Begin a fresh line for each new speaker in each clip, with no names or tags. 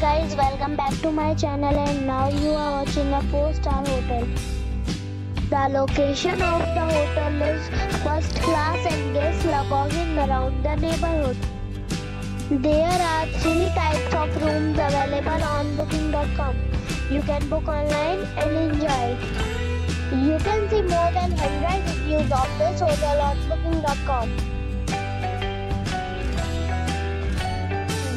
Guys, welcome back to my channel and now you are watching a 4-star hotel. The location of the hotel is first class and guests love walking around the neighborhood. There are three types of rooms available on booking.com. You can book online and enjoy. You can see more than 100 reviews of this hotel on booking.com.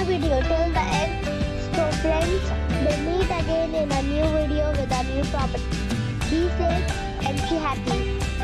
The video till the end. So friends, we'll meet again in a new video with a new property. Be safe and be happy.